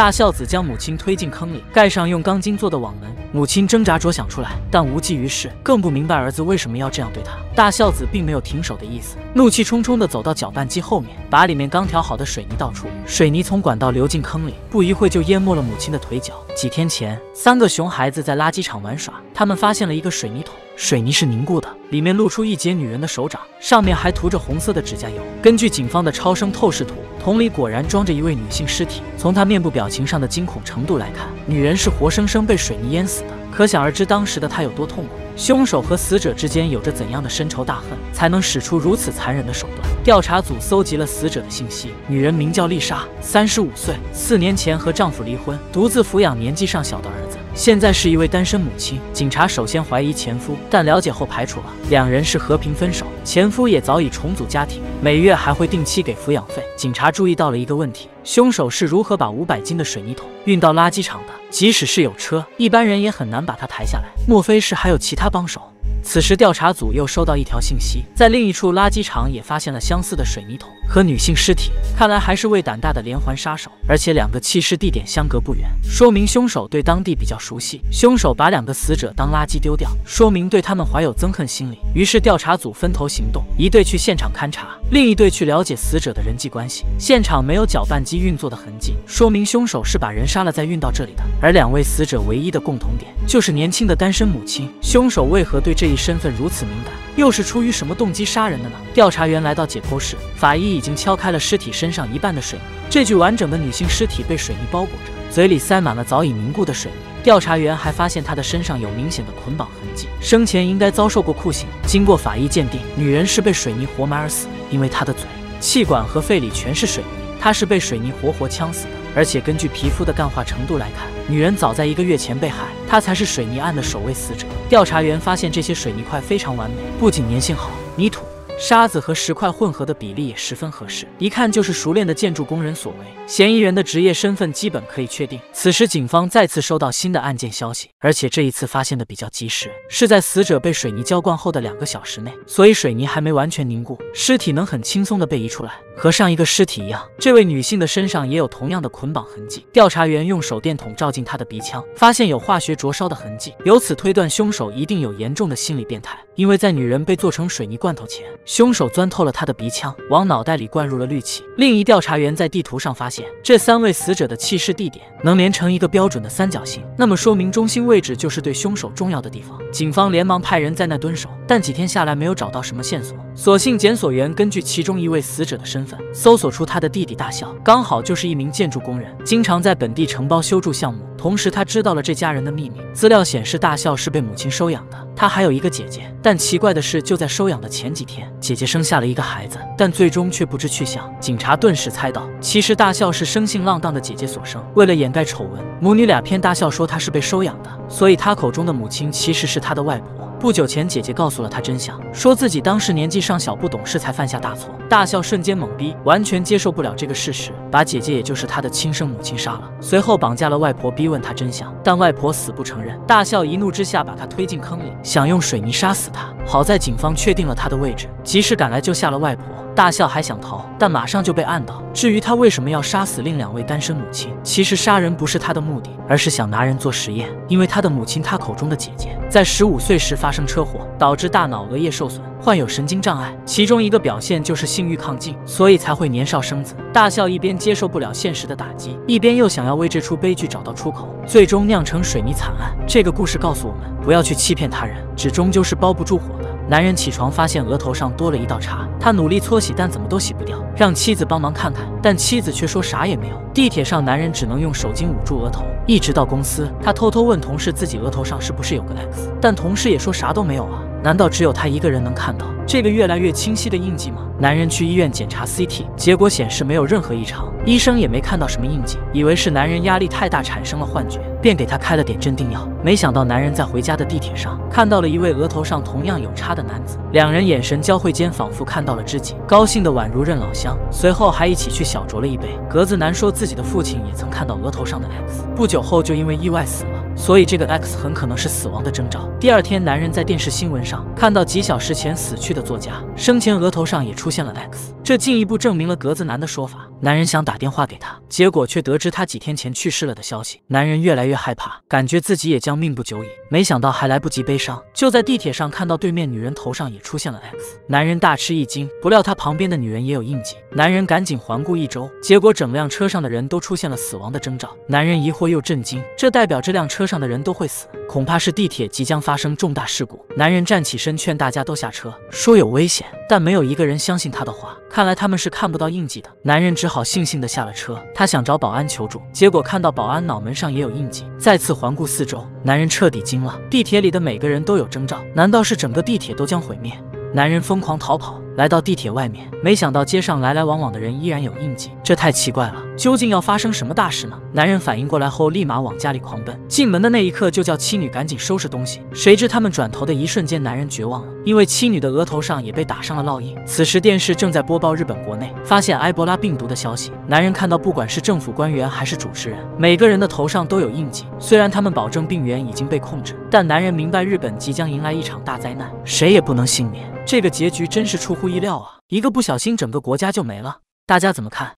大孝子将母亲推进坑里，盖上用钢筋做的网门。母亲挣扎着想出来，但无济于事，更不明白儿子为什么要这样对她。大孝子并没有停手的意思，怒气冲冲地走到搅拌机后面，把里面刚调好的水泥倒出，水泥从管道流进坑里，不一会就淹没了母亲的腿脚。几天前，三个熊孩子在垃圾场玩耍，他们发现了一个水泥桶，水泥是凝固的，里面露出一截女人的手掌，上面还涂着红色的指甲油。根据警方的超声透视图，桶里果然装着一位女性尸体。从她面部表情上的惊恐程度来看，女人是活生生被水泥淹死的，可想而知当时的她有多痛苦。凶手和死者之间有着怎样的深仇大恨，才能使出如此残忍的手段？调查组搜集了死者的信息，女人名叫丽莎，三十五岁，四年前和丈夫离婚，独自抚养年纪尚小的儿子，现在是一位单身母亲。警察首先怀疑前夫，但了解后排除了，两人是和平分手，前夫也早已重组家庭，每月还会定期给抚养费。警察注意到了一个问题：凶手是如何把五百斤的水泥桶运到垃圾场的？即使是有车，一般人也很难把他抬下来。莫非是还有其他帮手？此时，调查组又收到一条信息，在另一处垃圾场也发现了相似的水泥桶和女性尸体，看来还是位胆大的连环杀手。而且两个弃尸地点相隔不远，说明凶手对当地比较熟悉。凶手把两个死者当垃圾丢掉，说明对他们怀有憎恨心理。于是调查组分头行动，一队去现场勘查，另一队去了解死者的人际关系。现场没有搅拌机运作的痕迹，说明凶手是把人杀了再运到这里的。而两位死者唯一的共同点就是年轻的单身母亲。凶手为何对这一身份如此敏感？又是出于什么动机杀人的呢？调查员来到解剖室，法医已经敲开了尸体身上一半的水泥。这具完整的女性尸体被水泥包裹着，嘴里塞满了早已凝固的水泥。调查员还发现她的身上有明显的捆绑痕迹，生前应该遭受过酷刑。经过法医鉴定，女人是被水泥活埋而死，因为她的嘴、气管和肺里全是水泥，她是被水泥活活呛死的。而且根据皮肤的干化程度来看，女人早在一个月前被害，她才是水泥案的首位死者。调查员发现这些水泥块非常完美，不仅粘性好，泥土。沙子和石块混合的比例也十分合适，一看就是熟练的建筑工人所为。嫌疑人的职业身份基本可以确定。此时，警方再次收到新的案件消息，而且这一次发现的比较及时，是在死者被水泥浇灌后的两个小时内，所以水泥还没完全凝固，尸体能很轻松的被移出来。和上一个尸体一样，这位女性的身上也有同样的捆绑痕迹。调查员用手电筒照进她的鼻腔，发现有化学灼烧的痕迹，由此推断凶手一定有严重的心理变态，因为在女人被做成水泥罐头前。凶手钻透了他的鼻腔，往脑袋里灌入了氯气。另一调查员在地图上发现，这三位死者的弃尸地点能连成一个标准的三角形，那么说明中心位置就是对凶手重要的地方。警方连忙派人在那蹲守，但几天下来没有找到什么线索。所幸检索员根据其中一位死者的身份，搜索出他的弟弟大孝，刚好就是一名建筑工人，经常在本地承包修筑项目。同时，他知道了这家人的秘密。资料显示，大孝是被母亲收养的，他还有一个姐姐。但奇怪的是，就在收养的前几天，姐姐生下了一个孩子，但最终却不知去向。警察顿时猜到，其实大孝是生性浪荡的姐姐所生。为了掩盖丑闻，母女俩骗大孝说她是被收养的，所以她口中的母亲其实是她的外婆。不久前，姐姐告诉了他真相，说自己当时年纪尚小，不懂事，才犯下大错。大笑瞬间懵逼，完全接受不了这个事实，把姐姐，也就是他的亲生母亲杀了。随后绑架了外婆，逼问他真相，但外婆死不承认。大笑一怒之下把他推进坑里，想用水泥杀死他。好在警方确定了他的位置，及时赶来救下了外婆。大笑还想逃，但马上就被按倒。至于他为什么要杀死另两位单身母亲，其实杀人不是他的目的，而是想拿人做实验。因为他的母亲，他口中的姐姐，在十五岁时发生车祸，导致大脑额叶受损，患有神经障碍，其中一个表现就是性欲亢进，所以才会年少生子。大笑一边接受不了现实的打击，一边又想要为这出悲剧找到出口，最终酿成水泥惨案。这个故事告诉我们，不要去欺骗他人，纸终究是包不住火的。男人起床发现额头上多了一道茬，他努力搓洗，但怎么都洗不掉，让妻子帮忙看看，但妻子却说啥也没有。地铁上，男人只能用手巾捂住额头，一直到公司，他偷偷问同事自己额头上是不是有个 X，但同事也说啥都没有啊。难道只有他一个人能看到这个越来越清晰的印记吗？男人去医院检查 CT，结果显示没有任何异常，医生也没看到什么印记，以为是男人压力太大产生了幻觉，便给他开了点镇定药。没想到男人在回家的地铁上看到了一位额头上同样有叉的男子，两人眼神交汇间仿佛看到了知己，高兴的宛如认老乡。随后还一起去小酌了一杯。格子男说自己的父亲也曾看到额头上的 X，不久后就因为意外死了。所以这个 X 很可能是死亡的征兆。第二天，男人在电视新闻上看到几小时前死去的作家生前额头上也出现了 X。这进一步证明了格子男的说法。男人想打电话给他，结果却得知他几天前去世了的消息。男人越来越害怕，感觉自己也将命不久矣。没想到还来不及悲伤，就在地铁上看到对面女人头上也出现了 X。男人大吃一惊，不料他旁边的女人也有印记。男人赶紧环顾一周，结果整辆车上的人都出现了死亡的征兆。男人疑惑又震惊，这代表这辆车上的人都会死，恐怕是地铁即将发生重大事故。男人站起身劝大家都下车，说有危险，但没有一个人相信他的话。看来他们是看不到印记的。男人只好悻悻地下了车，他想找保安求助，结果看到保安脑门上也有印记。再次环顾四周，男人彻底惊了，地铁里的每个人都有征兆，难道是整个地铁都将毁灭？男人疯狂逃跑。来到地铁外面，没想到街上来来往往的人依然有印记，这太奇怪了。究竟要发生什么大事呢？男人反应过来后，立马往家里狂奔。进门的那一刻，就叫妻女赶紧收拾东西。谁知他们转头的一瞬间，男人绝望了，因为妻女的额头上也被打上了烙印。此时电视正在播报日本国内发现埃博拉病毒的消息。男人看到，不管是政府官员还是主持人，每个人的头上都有印记。虽然他们保证病源已经被控制，但男人明白日本即将迎来一场大灾难，谁也不能幸免。这个结局真是出乎意料啊！一个不小心，整个国家就没了。大家怎么看？